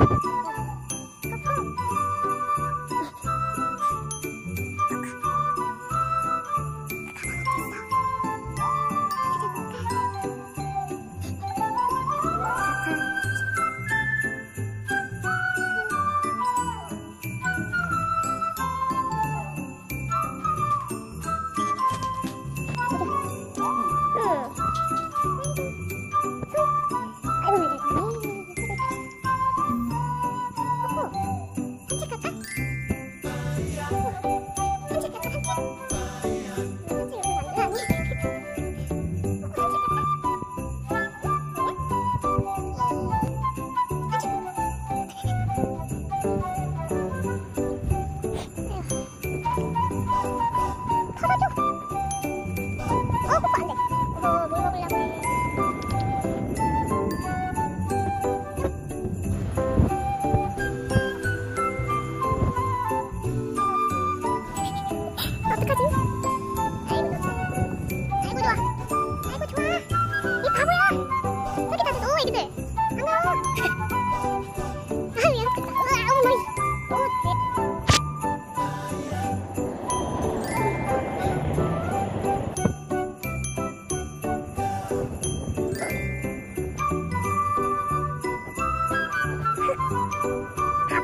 you.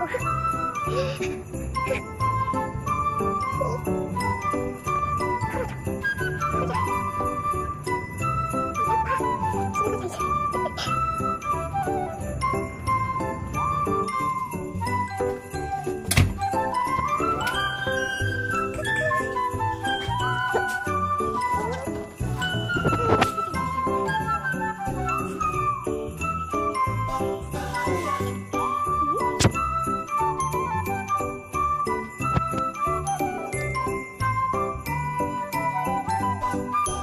好吃 Música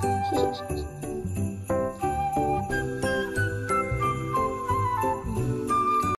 谢谢，谢谢。